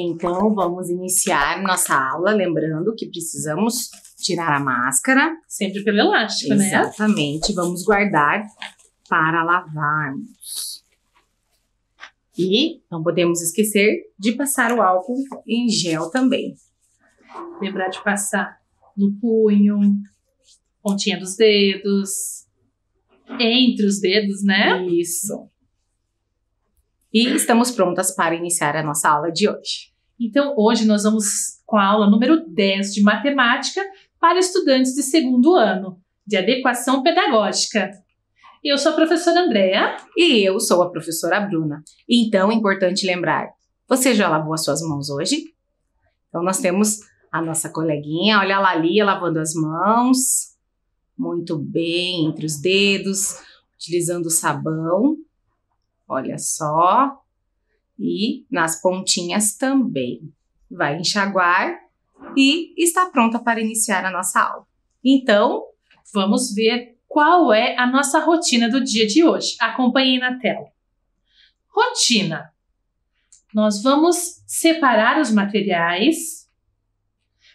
Então, vamos iniciar nossa aula, lembrando que precisamos tirar a máscara. Sempre pelo elástico, né? Exatamente. Vamos guardar para lavarmos. E não podemos esquecer de passar o álcool em gel também. Lembrar de passar no punho, pontinha dos dedos, entre os dedos, né? Isso. E estamos prontas para iniciar a nossa aula de hoje. Então, hoje nós vamos com a aula número 10 de matemática para estudantes de segundo ano, de adequação pedagógica. Eu sou a professora Andréa. E eu sou a professora Bruna. Então, é importante lembrar: você já lavou as suas mãos hoje? Então, nós temos a nossa coleguinha, olha lá ali, lavando as mãos. Muito bem, entre os dedos, utilizando o sabão. Olha só. E nas pontinhas também. Vai enxaguar e está pronta para iniciar a nossa aula. Então, vamos ver qual é a nossa rotina do dia de hoje. Acompanhe na tela. Rotina. Nós vamos separar os materiais,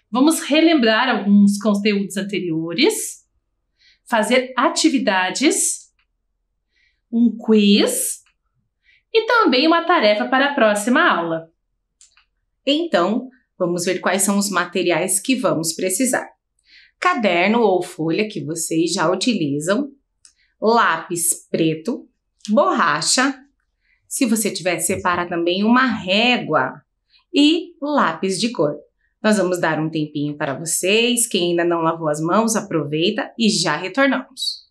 vamos relembrar alguns conteúdos anteriores, fazer atividades, um quiz e também uma tarefa para a próxima aula. Então, vamos ver quais são os materiais que vamos precisar caderno ou folha que vocês já utilizam, lápis preto, borracha, se você tiver, separa também uma régua e lápis de cor. Nós vamos dar um tempinho para vocês. Quem ainda não lavou as mãos, aproveita e já retornamos.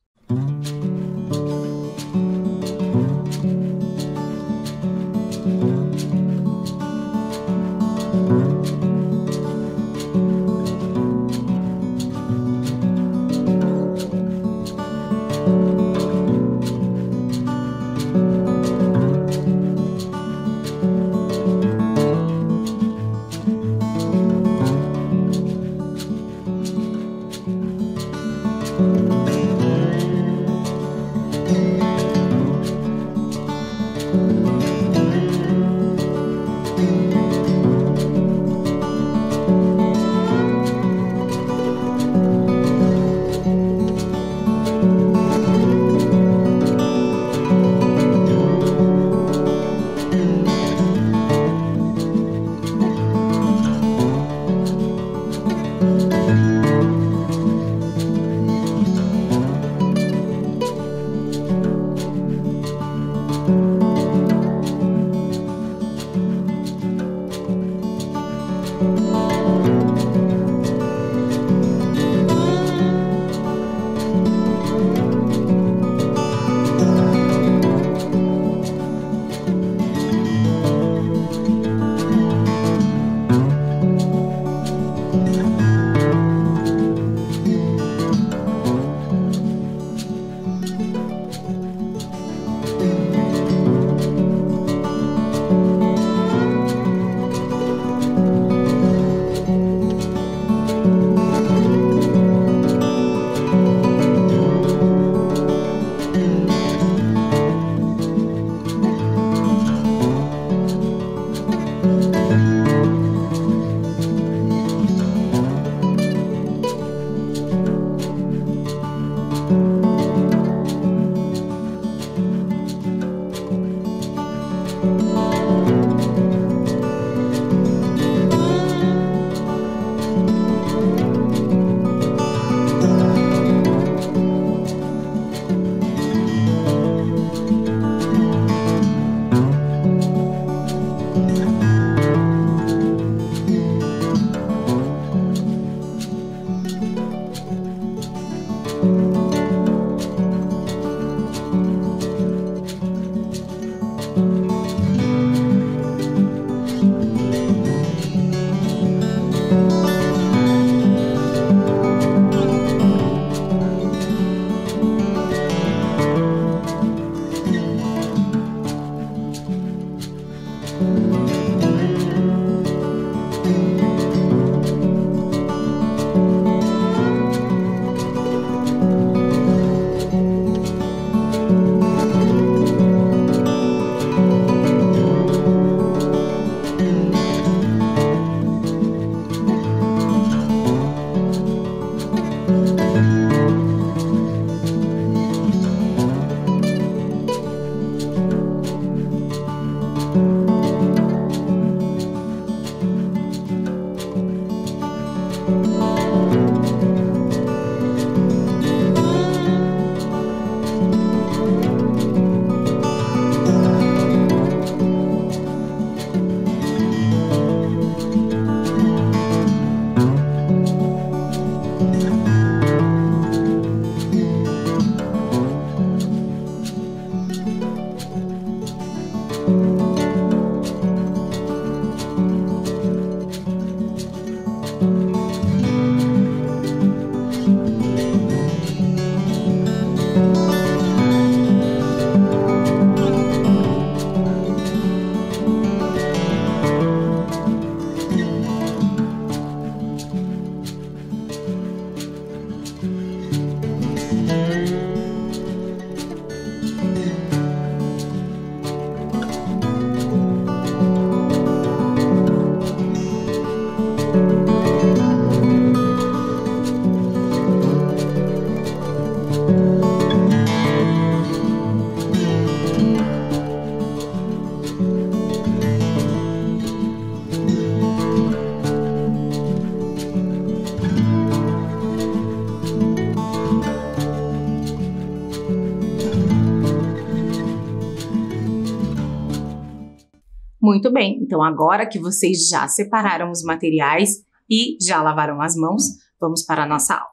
Muito bem, então agora que vocês já separaram os materiais e já lavaram as mãos, vamos para a nossa aula.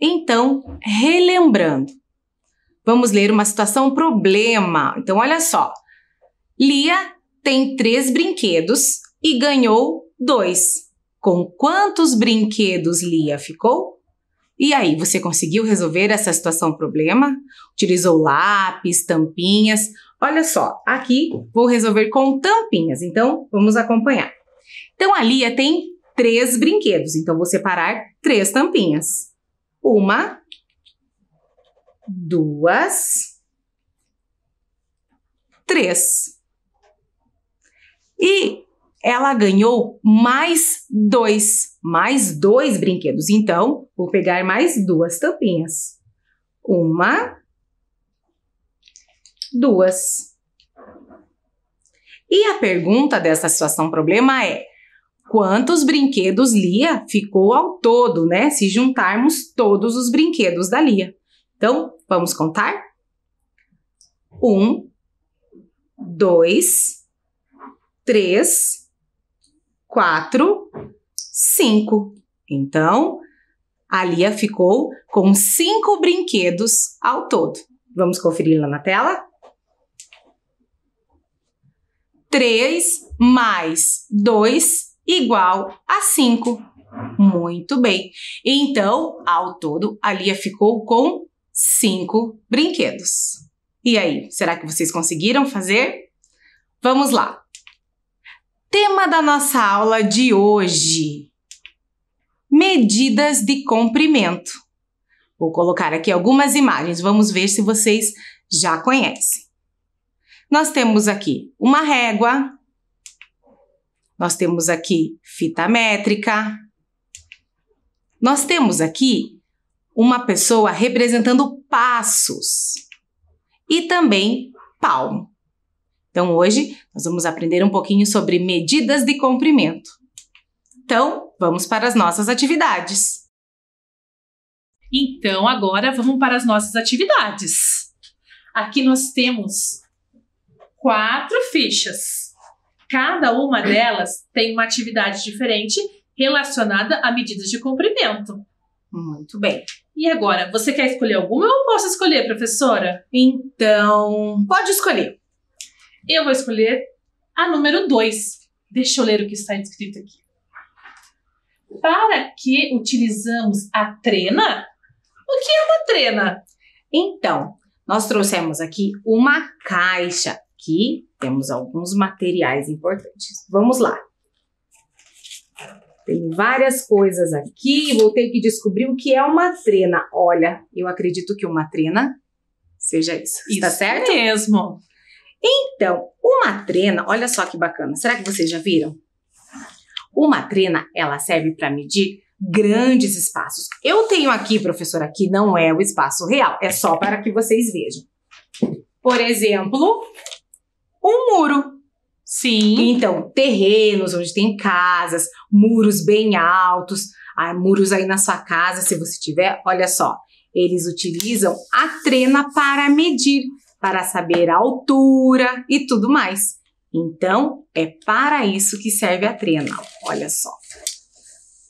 Então, relembrando, vamos ler uma situação problema. Então, olha só. Lia tem três brinquedos e ganhou dois. Com quantos brinquedos Lia ficou? E aí, você conseguiu resolver essa situação problema? Utilizou lápis, tampinhas Olha só, aqui vou resolver com tampinhas, então vamos acompanhar. Então a Lia tem três brinquedos, então vou separar três tampinhas. Uma, duas, três. E ela ganhou mais dois, mais dois brinquedos. Então, vou pegar mais duas tampinhas. Uma, duas. E a pergunta dessa situação problema é: quantos brinquedos Lia ficou ao todo, né? Se juntarmos todos os brinquedos da Lia. Então, vamos contar? Um, dois, três, quatro, cinco. Então, a Lia ficou com cinco brinquedos ao todo. Vamos conferir lá na tela? 3 mais 2 igual a 5. Muito bem. Então, ao todo, a Lia ficou com 5 brinquedos. E aí, será que vocês conseguiram fazer? Vamos lá. Tema da nossa aula de hoje: medidas de comprimento. Vou colocar aqui algumas imagens, vamos ver se vocês já conhecem. Nós temos aqui uma régua, nós temos aqui fita métrica, nós temos aqui uma pessoa representando passos e também palmo. Então, hoje nós vamos aprender um pouquinho sobre medidas de comprimento. Então, vamos para as nossas atividades. Então, agora vamos para as nossas atividades. Aqui nós temos quatro fichas. Cada uma delas tem uma atividade diferente relacionada a medidas de comprimento. Muito bem. E agora, você quer escolher alguma ou eu posso escolher, professora? Então, pode escolher. Eu vou escolher a número 2. Deixa eu ler o que está escrito aqui. Para que utilizamos a trena? O que é uma trena? Então, nós trouxemos aqui uma caixa Aqui temos alguns materiais importantes. Vamos lá. Tem várias coisas aqui, vou ter que descobrir o que é uma trena. Olha, eu acredito que uma trena seja isso. Está isso certo? mesmo. Então, uma trena, olha só que bacana. Será que vocês já viram? Uma trena, ela serve para medir grandes espaços. Eu tenho aqui, professora, que não é o espaço real, é só para que vocês vejam. Por exemplo, um muro. Sim. Então, terrenos onde tem casas, muros bem altos, ah, muros aí na sua casa, se você tiver, olha só, eles utilizam a trena para medir, para saber a altura e tudo mais. Então, é para isso que serve a trena. Olha só.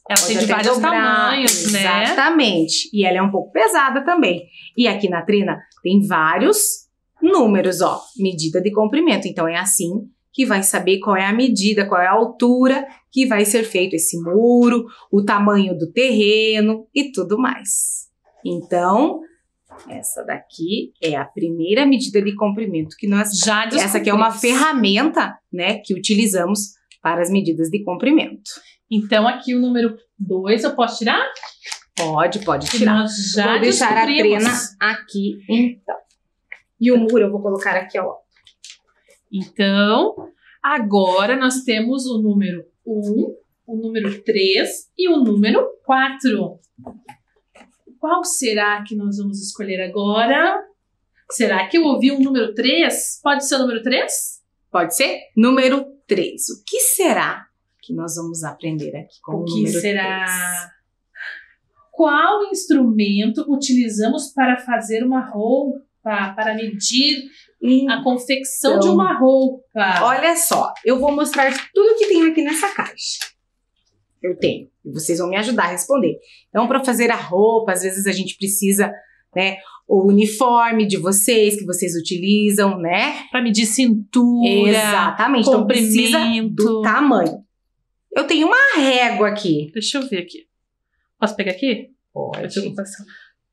Ela Pode tem de vários dobrar, tamanhos, né? Exatamente. E ela é um pouco pesada também. E aqui na trena tem vários números, ó, medida de comprimento. Então é assim que vai saber qual é a medida, qual é a altura que vai ser feito esse muro, o tamanho do terreno e tudo mais. Então, essa daqui é a primeira medida de comprimento que nós já Essa aqui é uma ferramenta, né, que utilizamos para as medidas de comprimento. Então, aqui o número 2 eu posso tirar? Pode, pode tirar. Nós já Vou deixar a trena aqui, então. E o muro eu vou colocar aqui alto. Então, agora nós temos o número 1, o número 3 e o número 4. Qual será que nós vamos escolher agora? Será que eu ouvi um número 3? Pode ser o número 3? Pode ser? Número 3. O que será que nós vamos aprender aqui com o, O que número será? 3? Qual instrumento utilizamos para fazer uma roupa, para medir a confecção de Então, uma roupa? Olha só, eu vou mostrar tudo que tem aqui nessa caixa. Eu tenho. E vocês vão me ajudar a responder. Então, para fazer a roupa, às vezes a gente precisa, né, o uniforme de vocês, que vocês utilizam, né? Para medir cintura, Exatamente. Então, precisa comprimento. do tamanho. Eu tenho uma régua aqui. Deixa eu ver aqui. Posso pegar aqui? Pode.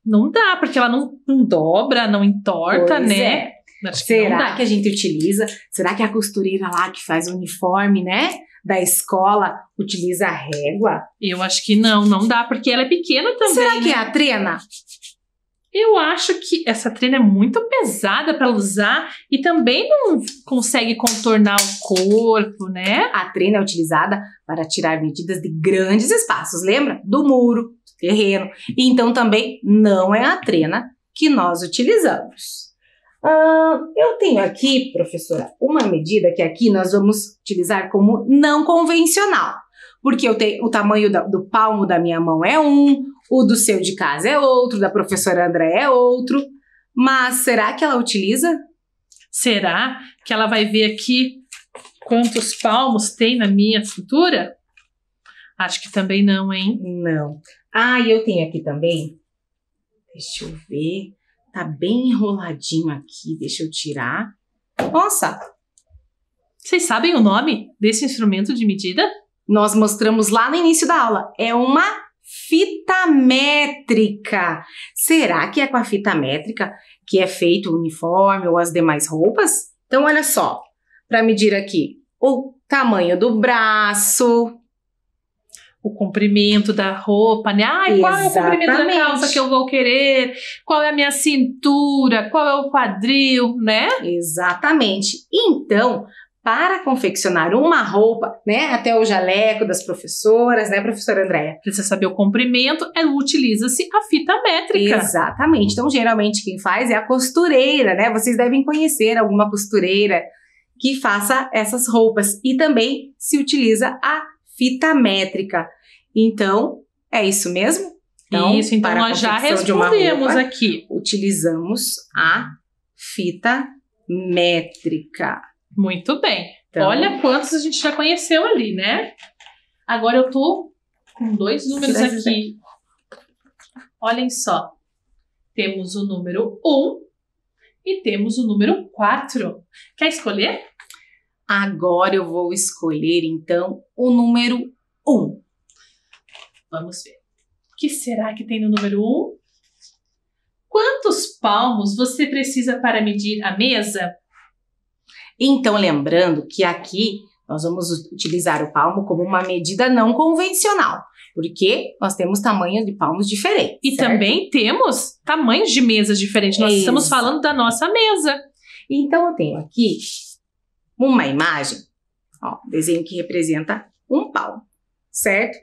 Não dá, porque ela não, não dobra, não entorta, Pois né? é. Acho que Será dá. que a gente utiliza? Será que a costureira lá que faz o uniforme, né? Da escola utiliza a régua? Eu acho que não, não dá, porque ela é pequena também. Será né? que é a trena? Eu acho que essa trena é muito pesada para usar e também não consegue contornar o corpo, né? A trena é utilizada para tirar medidas de grandes espaços, lembra? Do muro, terreno. Então também não é a trena que nós utilizamos. Ah, eu tenho aqui, professora, uma medida que aqui nós vamos utilizar como não convencional. Porque eu tenho, o tamanho da- do palmo da minha mão é um, o do seu de casa é outro, da professora André é outro. Mas será que ela utiliza? Será que ela vai ver aqui quantos palmos tem na minha cintura? Acho que também não, hein? Não. Ah, e eu tenho aqui também. Deixa eu ver. Tá bem enroladinho aqui. Deixa eu tirar. Nossa, Vocês sabem o nome desse instrumento de medida? nós mostramos lá no início da aula. É uma fita métrica. Será que é com a fita métrica que é feito o uniforme ou as demais roupas? Então, olha só. Para medir aqui o tamanho do braço, O comprimento da roupa, né? Ai, qual é o comprimento da calça que eu vou querer? Qual é a minha cintura? Qual é o quadril, né? Exatamente. Então, para confeccionar uma roupa, né, até o jaleco das professoras, né, professora Andréia? Precisa saber o comprimento, é, utiliza-se a fita métrica. Exatamente. Então, geralmente quem faz é a costureira, né? Vocês devem conhecer alguma costureira que faça essas roupas e também se utiliza a fita métrica. Então, é isso mesmo? Isso, então para a nós já respondemos roupa, aqui. utilizamos a fita métrica. Muito bem. Então, Olha quantos a gente já conheceu ali, né? Agora eu tô com dois números aqui. Olhem só. Temos o número 1 e temos o número 4. Quer escolher? Agora eu vou escolher então o número 1. Vamos ver. O que será que tem no número 1? Quantos palmos você precisa para medir a mesa? Então, lembrando que aqui nós vamos utilizar o palmo como uma medida não convencional, porque nós temos tamanho de palmos diferentes. E certo? também temos tamanhos de mesas diferentes. Nós estamos Exato. falando da nossa mesa. Então, eu tenho aqui uma imagem, ó, desenho que representa um palmo, certo?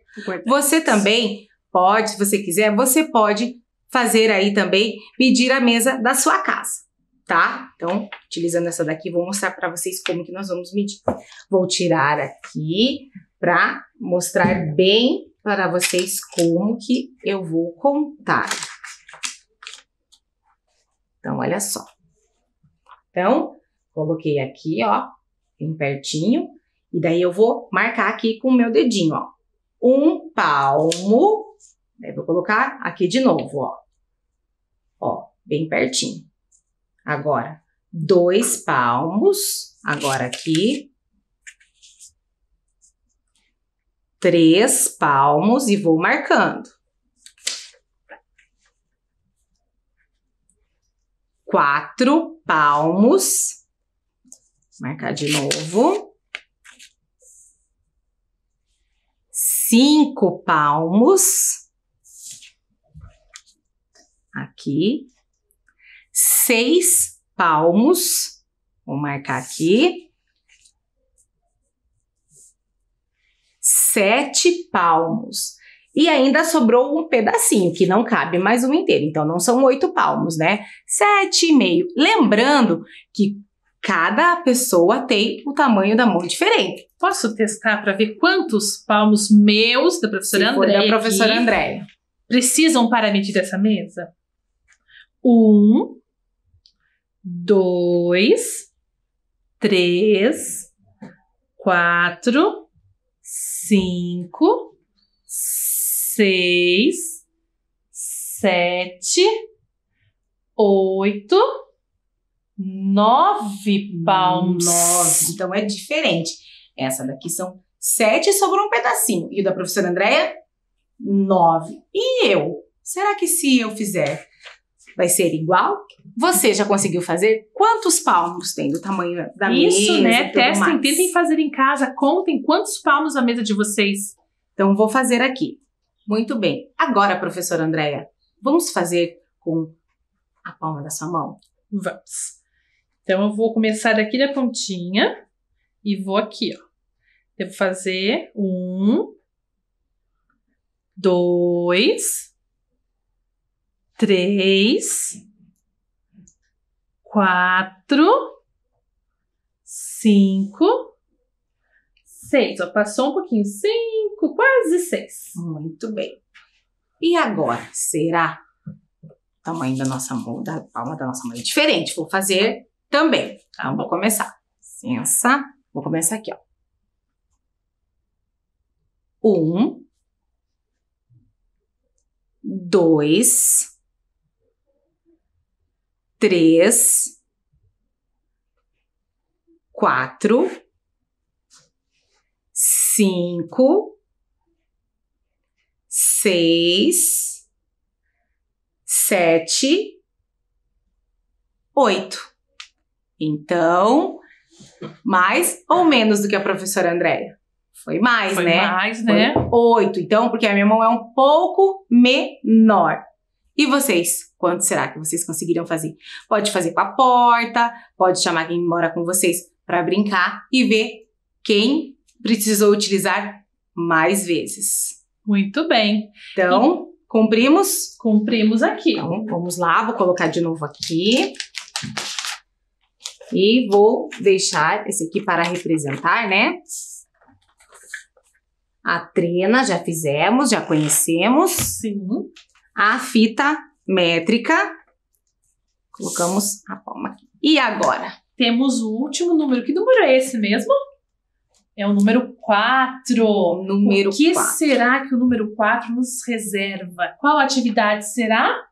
Você também pode, se você quiser, você pode fazer aí também medir a mesa da sua casa, tá? Então, utilizando essa daqui, vou mostrar para vocês como que nós vamos medir. Vou tirar aqui para mostrar bem para vocês como que eu vou contar. Então, olha só. Então, coloquei aqui, ó, bem pertinho, e daí eu vou marcar aqui com o meu dedinho, ó um palmo. Daí vou colocar aqui de novo, ó. Ó, bem pertinho. Agora, dois palmos. Agora aqui. Três palmos e vou marcando. Quatro palmos. Marcar de novo. cinco palmos. Aqui. Seis palmos. Vou marcar aqui. Sete palmos. E ainda sobrou um pedacinho, que não cabe mais um inteiro. Então, não são oito palmos, né? Sete e meio. Lembrando que cada pessoa tem o tamanho da mão diferente. Posso testar para ver quantos palmos meus da professora Andréia da professora Andréia. precisam para medir essa mesa? Um, dois, três, quatro, cinco, seis, sete, oito, nove palmos. Nove. Então, é diferente. Essa daqui são sete e sobrou um pedacinho. E o da professora Andréia, nove. E eu? Será que se eu fizer, vai ser igual? Você já conseguiu fazer? Quantos palmos tem do tamanho da Isso, mesa? né? e tudo Testem, mais? tentem fazer em casa, contem quantos palmos a mesa de vocês. Então, vou fazer aqui. Muito bem. Agora, professora Andréia, vamos fazer com a palma da sua mão? Vamos. Então eu vou começar daqui da pontinha e vou aqui, ó. Devo fazer um, dois, três, quatro, cinco, seis. Ó, passou um pouquinho, cinco, quase seis. Muito bem. E agora, será o tamanho da nossa mão, da palma da nossa mão é diferente? Vou fazer também. Então, vou começar. Licença. Vou começar aqui, ó. Um. Dois. Três. Quatro. Cinco seis, sete, oito. Então, mais ou menos do que a professora Andréia? Foi mais, Foi né? mais, né? Foi oito. Então, porque a minha mão é um pouco menor. E vocês? Quanto será que vocês conseguiram fazer? Pode fazer com a porta, pode chamar quem mora com vocês para brincar e ver quem precisou utilizar mais vezes. Muito bem. Então, cumprimos? Cumprimos aqui. Então, vamos lá, vou colocar de novo aqui. E vou deixar esse aqui para representar, né? A trena já fizemos, já conhecemos. Sim. A fita métrica. Colocamos a palma aqui. E agora? Temos o último número. Que número é esse mesmo? É o número 4. Número O que 4. será que o número 4 nos reserva? Qual atividade será?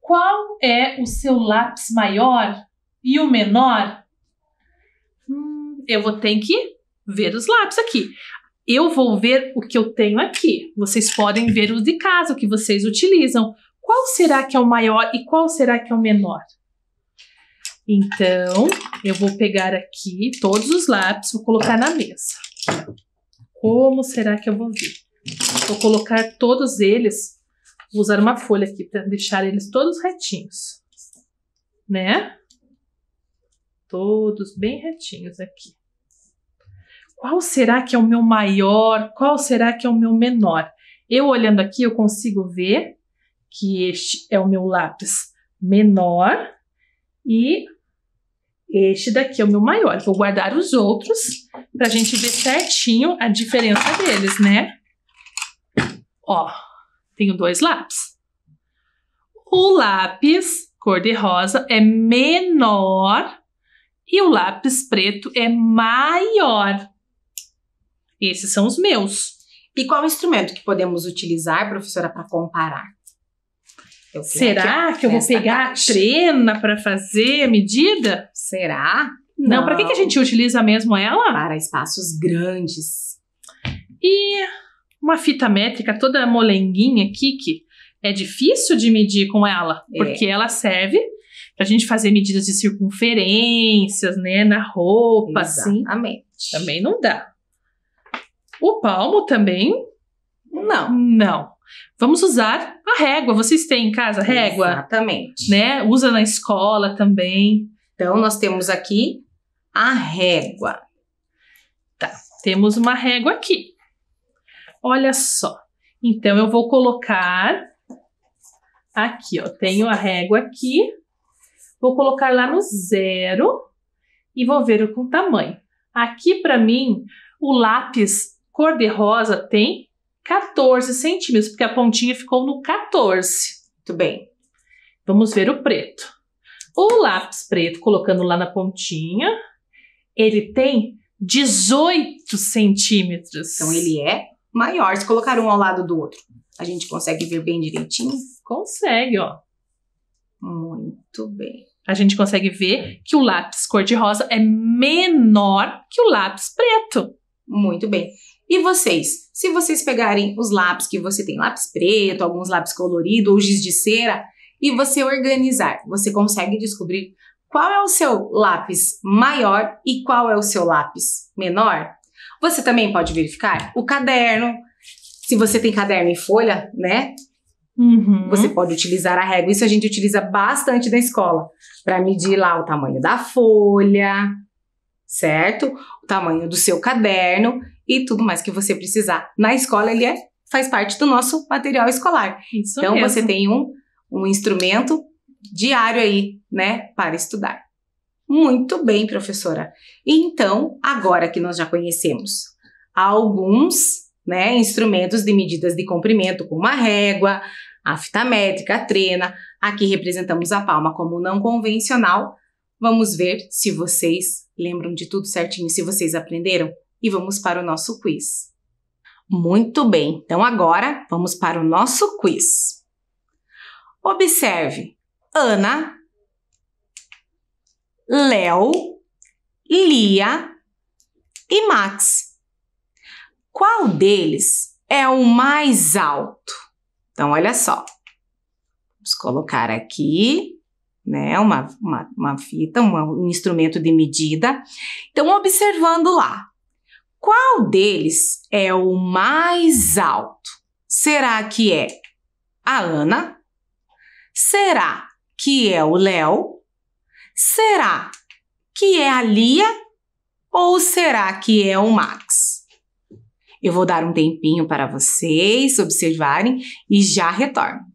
Qual é o seu lápis maior e o menor? Hum, eu vou ter que ver os lápis aqui. Eu vou ver o que eu tenho aqui. Vocês podem ver os de casa, o que vocês utilizam. Qual será que é o maior e qual será que é o menor? Então, eu vou pegar aqui todos os lápis, vou colocar na mesa. Como será que eu vou ver? Vou colocar todos eles, vou usar uma folha aqui para deixar eles todos retinhos, né? Todos bem retinhos aqui. Qual será que é o meu maior? Qual será que é o meu menor? Eu olhando aqui, eu consigo ver que este é o meu lápis menor e este daqui é o meu maior. Vou guardar os outros para a gente ver certinho a diferença deles, né? Ó, tenho dois lápis. O lápis cor-de-rosa é menor e o lápis preto é maior. Esses são os meus. E qual instrumento que podemos utilizar, professora, para comparar? Eu Será aqui, que eu vou pegar a caixa. trena para fazer a medida? Será? Não, para que, que a gente utiliza mesmo ela? Para espaços grandes. E uma fita métrica toda molenguinha aqui, que é difícil de medir com ela, É. porque ela serve pra gente fazer medidas de circunferências, né, na roupa, assim. Exatamente. Também não dá. O palmo também Não. não. Vamos usar a régua. Vocês têm em casa régua? Exatamente. Né? Usa na escola também. Então, nós temos aqui a régua. Temos uma régua aqui. Olha só. Então, eu vou colocar aqui, ó. Tenho a régua aqui. Vou colocar lá no zero e vou ver com o tamanho. Aqui, para mim, o lápis cor-de-rosa tem 14 centímetros, porque a pontinha ficou no 14. Muito bem. Vamos ver o preto. O lápis preto, colocando lá na pontinha, ele tem 18 centímetros. Então ele é maior. Se colocar um ao lado do outro, a gente consegue ver bem direitinho? Consegue, ó. Muito bem. A gente consegue ver que o lápis cor-de-rosa é menor que o lápis preto. Muito bem. E vocês? Se vocês pegarem os lápis que você tem, lápis preto, alguns lápis colorido ou giz de cera, e você organizar, você consegue descobrir qual é o seu lápis maior e qual é o seu lápis menor? Você também pode verificar o caderno. Se você tem caderno em folha, né? Uhum. Você pode utilizar a régua. Isso a gente utiliza bastante na escola para medir lá o tamanho da folha, certo? O tamanho do seu caderno e tudo mais que você precisar. Na escola ele é, faz parte do nosso material escolar. Isso então mesmo. você tem um, um instrumento diário aí, né, para estudar. Muito bem, professora. Então, agora que nós já conhecemos alguns, né, instrumentos de medidas de comprimento, como a régua, a fita métrica, a trena, aqui representamos a palma como não convencional. Vamos ver se vocês lembram de tudo certinho, se vocês aprenderam e vamos para o nosso quiz. Muito bem, então agora vamos para o nosso quiz. Observe Ana, Léo, Lia e Max. Qual deles é o mais alto? Então, olha só. Vamos colocar aqui, né, uma, uma, uma fita, um, um instrumento de medida. Então, observando lá, qual deles é o mais alto? Será que é a Ana? Será que é o Léo? Será que é a Lia? Ou será que é o Max? Eu vou dar um tempinho para vocês observarem e já retorno.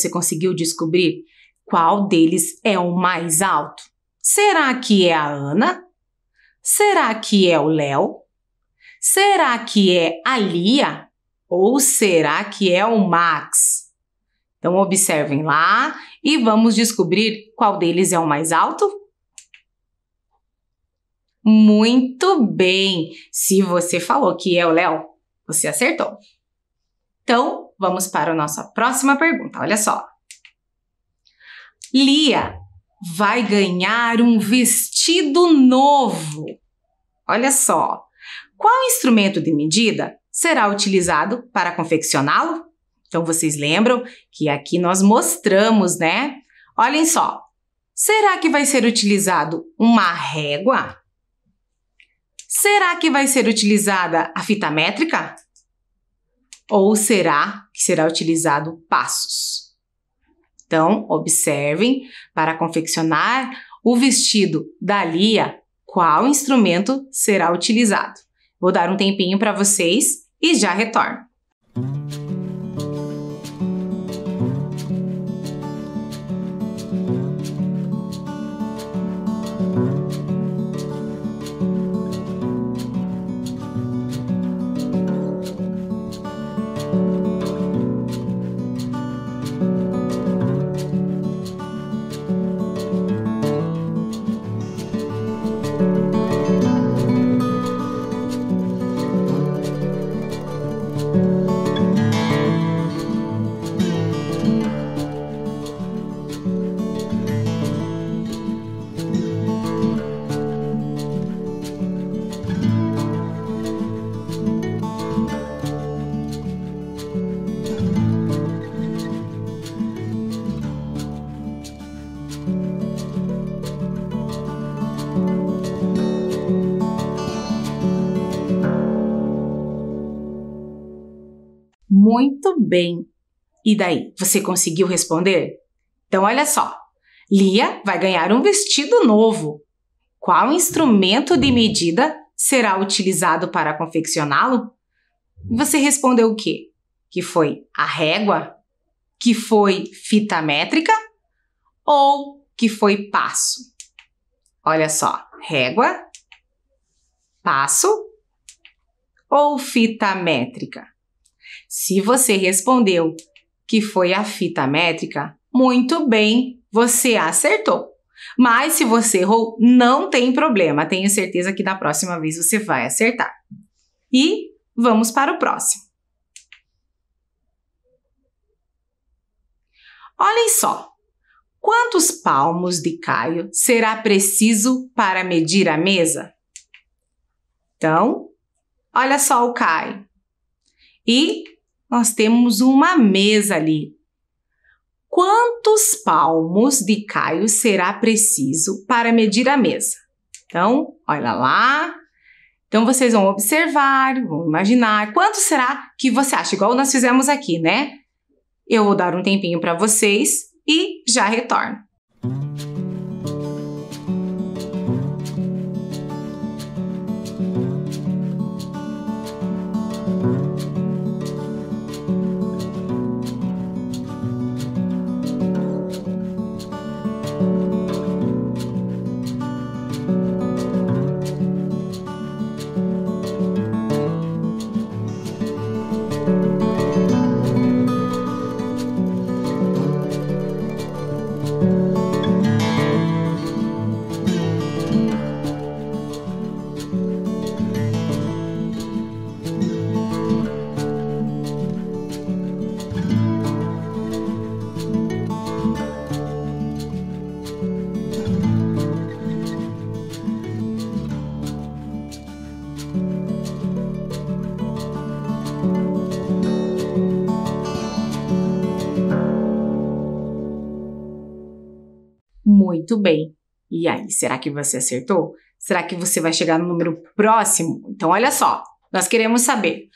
Você conseguiu descobrir qual deles é o mais alto? Será que é a Ana? Será que é o Léo? Será que é a Lia? Ou será que é o Max? Então, observem lá e vamos descobrir qual deles é o mais alto? Muito bem! Se você falou que é o Léo, você acertou. Então, vamos para a nossa próxima pergunta. Olha só. Lia vai ganhar um vestido novo. Olha só. Qual instrumento de medida será utilizado para confeccioná-lo? Então, vocês lembram que aqui nós mostramos, né? Olhem só. Será que vai ser utilizado uma régua? Será que vai ser utilizada a fita métrica? Ou será que será utilizado passos? Então, observem para confeccionar o vestido da Lia, qual instrumento será utilizado. Vou dar um tempinho para vocês e já retorno. Bem. E daí, você conseguiu responder? Então, olha só. Lia vai ganhar um vestido novo. Qual instrumento de medida será utilizado para confeccioná-lo? Você respondeu o quê? Que foi a régua? Que foi fita métrica? Ou que foi passo? Olha só, régua, passo ou fita métrica? Se você respondeu que foi a fita métrica, muito bem, você acertou. Mas se você errou, não tem problema. Tenho certeza que da próxima vez você vai acertar. E vamos para o próximo. Olhem só. Quantos palmos de Caio será preciso para medir a mesa? Então, olha só o Caio. E nós temos uma mesa ali. Quantos palmos de Caio será preciso para medir a mesa? Então, olha lá. Então, vocês vão observar, vão imaginar. Quanto será que você acha? Igual nós fizemos aqui, né? Eu vou dar um tempinho para vocês e já retorno. Muito bem. E aí, será que você acertou? Será que você vai chegar no número próximo? Então, olha só, nós queremos saber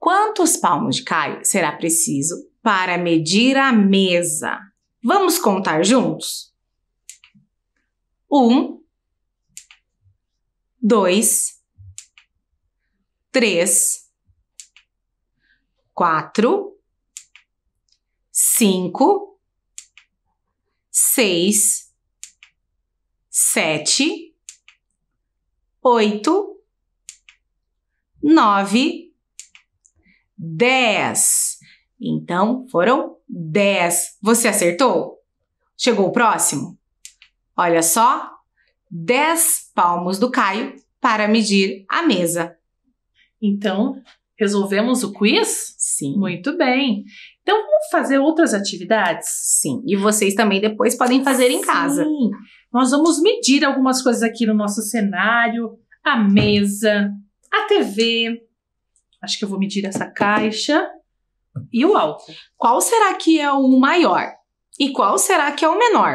quantos palmos de Caio será preciso para medir a mesa. Vamos contar juntos? Um, dois, três, quatro, cinco, seis sete, oito, nove, dez. Então, foram dez. Você acertou? Chegou o próximo? Olha só, dez palmos do Caio para medir a mesa. Então, resolvemos o quiz? Sim. Muito bem. Então, vamos fazer outras atividades? Sim. E vocês também depois podem fazer em casa. Sim. Nós vamos medir algumas coisas aqui no nosso cenário, a mesa, a TV. Acho que eu vou medir essa caixa e o álcool. Qual será que é o maior? E qual será que é o menor?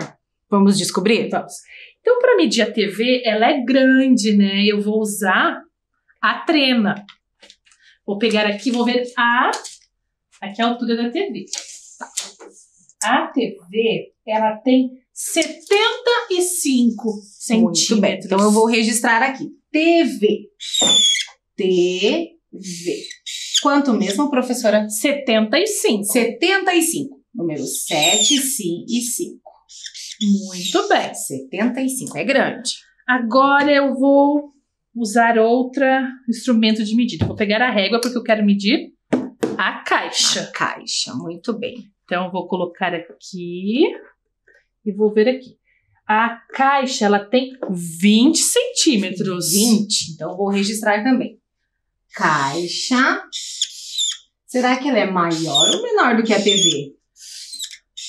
Vamos descobrir? Vamos. Então, para medir a TV, ela é grande, né? Eu vou usar a trena. Vou pegar aqui, vou ver a. Aqui é a altura da TV. Tá. A TV, ela tem 75 centímetros. Muito bem. Então eu vou registrar aqui. TV. TV. Quanto mesmo, professora? 75. 75. Número 7, sim e 5. Muito bem. 75 é grande. Agora eu vou usar outro instrumento de medida. Vou pegar a régua porque eu quero medir a caixa. A caixa, muito bem. Então eu vou colocar aqui e vou ver aqui. A caixa, ela tem 20 centímetros. 20. Então, vou registrar também. Caixa. Será que ela é maior ou menor do que a TV?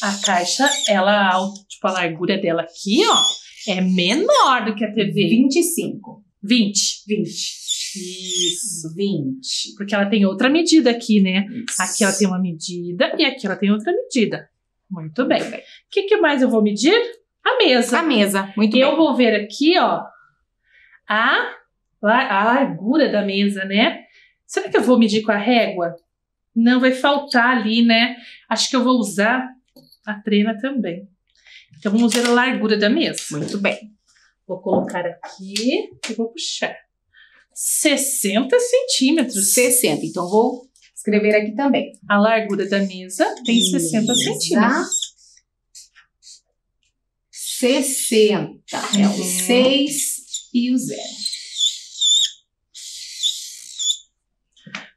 A caixa, ela, tipo, a largura dela aqui, ó, é menor do que a TV. 25. 20. 20. Isso. 20. Porque ela tem outra medida aqui, né? Isso. Aqui ela tem uma medida e aqui ela tem outra medida. Muito bem. O que, que mais eu vou medir? A mesa. A mesa, muito eu bem. vou ver aqui, ó, a, a largura da mesa, né? Será que eu vou medir com a régua? Não vai faltar ali, né? Acho que eu vou usar a trena também. Então vamos ver a largura da mesa. Muito bem. Vou colocar aqui e vou puxar. 60 centímetros. 60. Então vou escrever aqui também. A largura da mesa tem 60 Mesa. centímetros. 60. É o Uhum. 6 e o 0.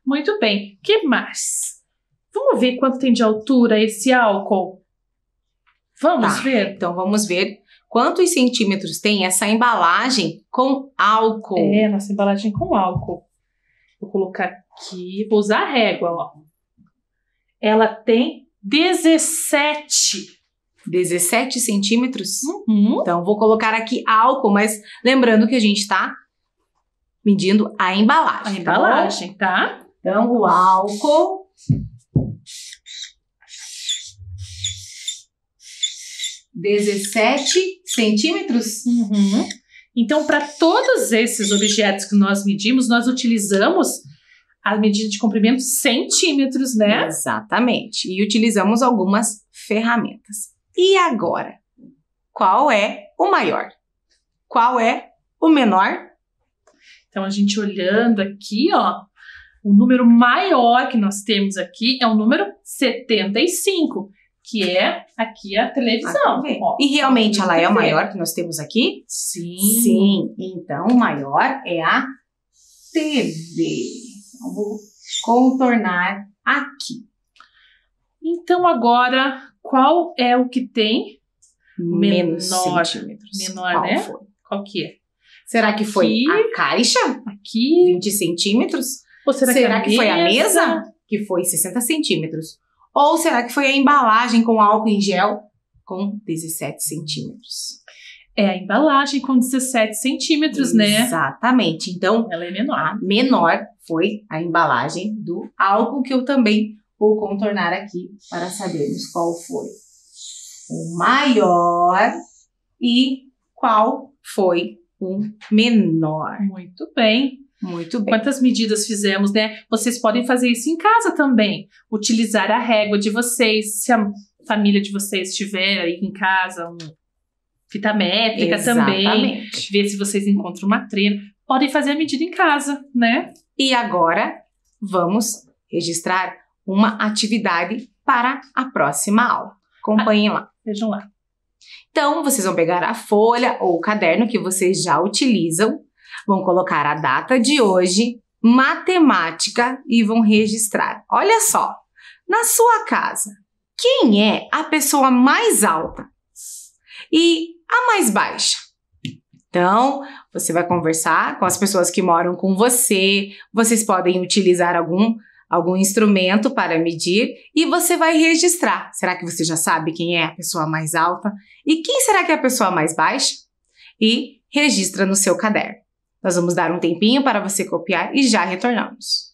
Muito bem. Que mais? Vamos ver quanto tem de altura esse álcool? Vamos Tá. ver? Então vamos ver quantos centímetros tem essa embalagem com álcool. É, nossa embalagem com álcool. Vou colocar aqui, vou usar a régua, ó. Ela tem 17. 17 centímetros. Uhum. Então vou colocar aqui álcool, mas lembrando que a gente está medindo a embalagem. A tá embalagem, tá? Então o álcool. 17 centímetros. Uhum. Então, para todos esses objetos que nós medimos, nós utilizamos a medida de comprimento centímetros, né? Exatamente. E utilizamos algumas ferramentas. E agora? Qual é o maior? Qual é o menor? Então, a gente olhando aqui, ó, o número maior que nós temos aqui é o número 75, que é aqui a televisão. Aqui. ó. E realmente ela é o maior que nós temos aqui? Sim. Sim. Então o maior é a TV. Então, vou contornar aqui. Então, agora, qual é o que tem? Menos Menor. centímetros. Menor, Qual né? foi? Qual que é? Será que foi Aqui. a caixa? Aqui? 20 centímetros? Ou será, Será que, que foi a mesa? Que foi 60 centímetros. Ou será que foi a embalagem com álcool em gel? Com 17 centímetros. É a embalagem com 17 centímetros, né? Exatamente. Então, Ela é menor. a menor foi a embalagem do álcool, que eu também vou contornar aqui para sabermos qual foi o maior e qual foi o menor. Muito bem. Muito bem. Quantas medidas fizemos, né? Vocês podem fazer isso em casa também. Utilizar a régua de vocês, se a família de vocês tiver aí em casa, um fita métrica também. Exatamente. Ver se vocês encontram uma trena. Podem fazer a medida em casa, né? E agora vamos registrar uma atividade para a próxima aula. Acompanhem lá. Vejam lá. Então, vocês vão pegar a folha ou o caderno que vocês já utilizam, vão colocar a data de hoje, matemática e vão registrar. Olha só, na sua casa, quem é a pessoa mais alta e a mais baixa? Então, você vai conversar com as pessoas que moram com você, vocês podem utilizar algum algum instrumento para medir e você vai registrar. Será que você já sabe quem é a pessoa mais alta e quem será que é a pessoa mais baixa? E registra no seu caderno. Nós vamos dar um tempinho para você copiar e já retornamos.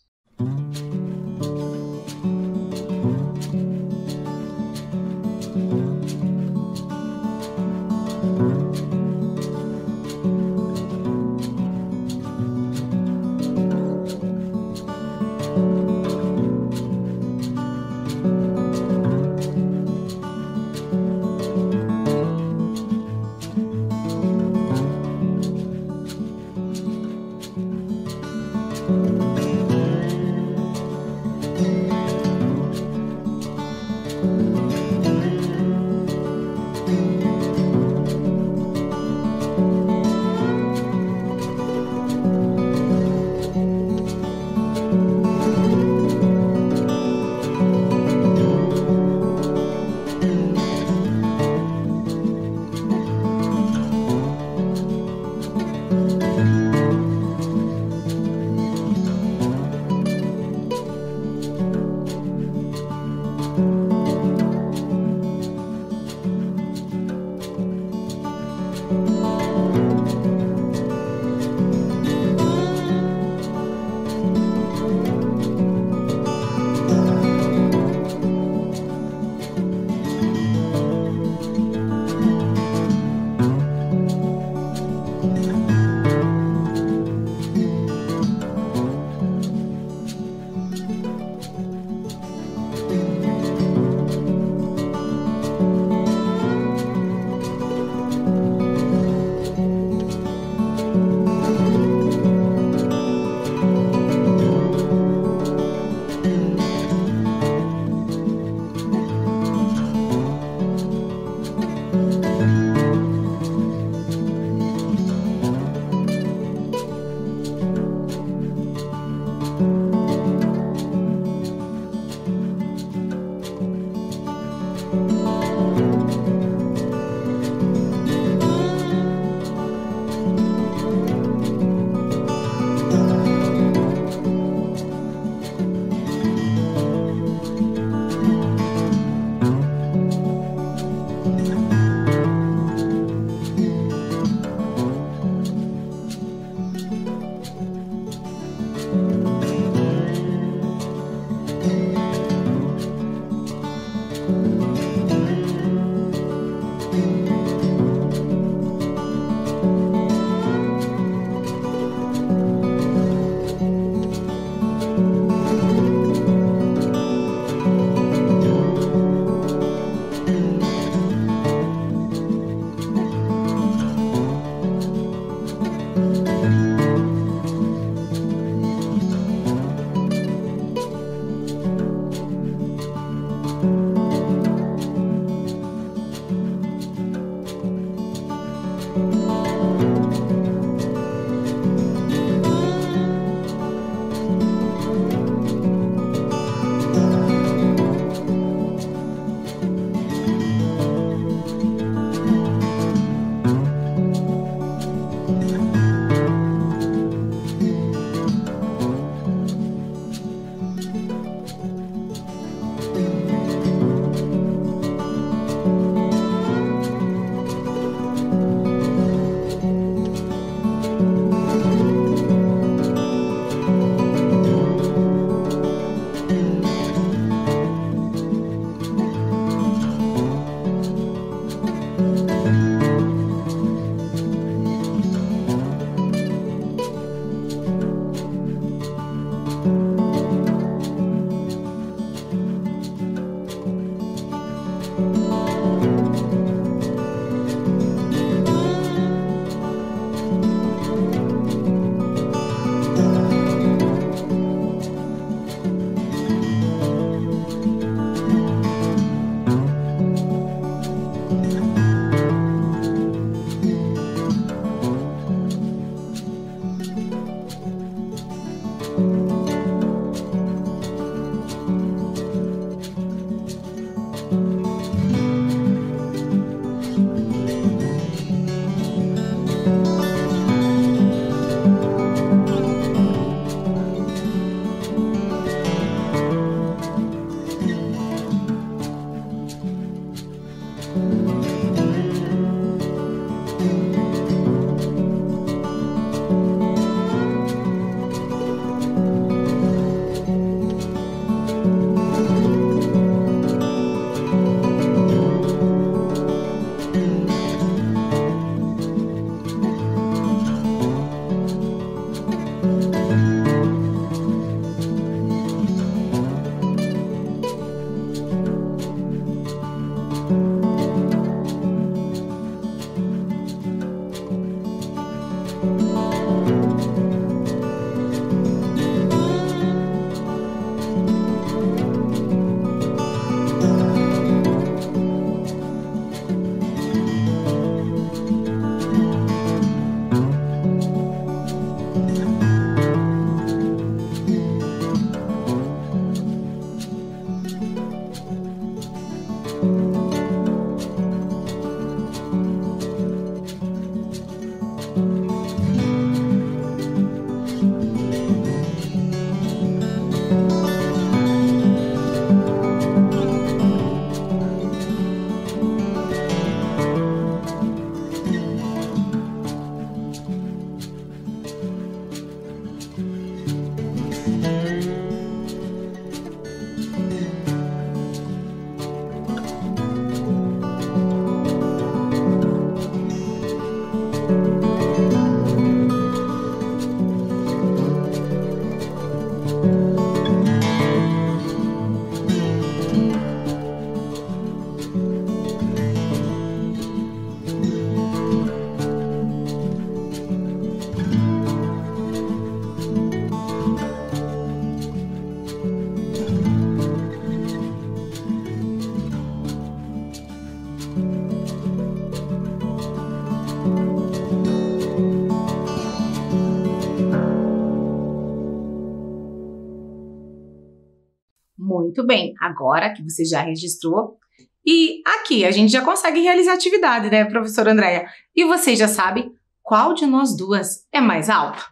Muito bem, agora que você já registrou, e aqui a gente já consegue realizar atividade, né, professora Andréia? E você já sabe qual de nós duas é mais alta?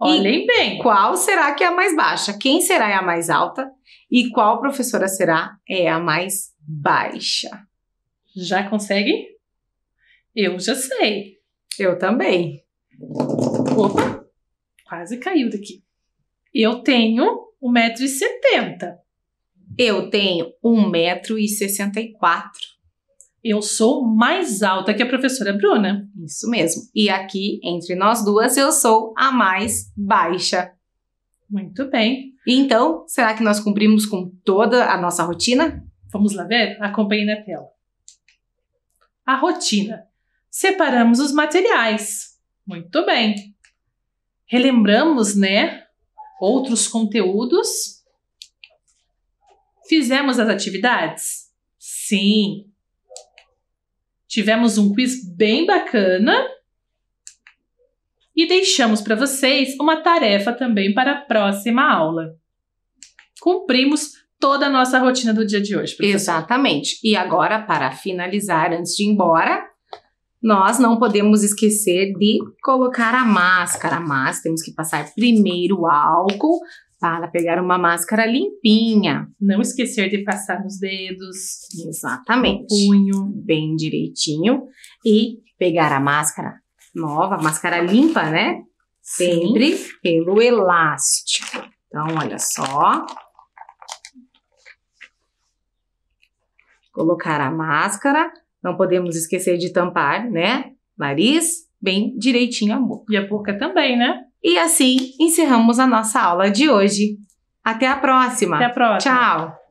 Olhem bem. Qual será que é a mais baixa? Quem será a mais alta? E qual professora será é a mais baixa? Já consegue? Eu já sei. Eu também. Opa, quase caiu daqui. Eu tenho 1,70m. Eu tenho 1,64m. Eu sou mais alta que a professora Bruna. Isso mesmo. E aqui, entre nós duas, eu sou a mais baixa. Muito bem. Então, será que nós cumprimos com toda a nossa rotina? Vamos lá ver? Acompanhe na tela. A rotina. Separamos os materiais. Muito bem. Relembramos, né? Outros conteúdos. Fizemos as atividades? Sim. Tivemos um quiz bem bacana. E deixamos para vocês uma tarefa também para a próxima aula. Cumprimos toda a nossa rotina do dia de hoje. Professor. Exatamente. E agora, para finalizar, antes de ir embora, nós não podemos esquecer de colocar a máscara. Mas temos que passar primeiro o álcool para pegar uma máscara limpinha. Não esquecer de passar nos dedos. Exatamente. No punho. Bem direitinho. E pegar a máscara nova, máscara limpa, né? Sempre Sim. pelo elástico. Então, olha só. Colocar a máscara. Não podemos esquecer de tampar, né? Nariz bem direitinho a boca. E a boca também, né? E assim encerramos a nossa aula de hoje. Até a próxima. Até a próxima. Tchau.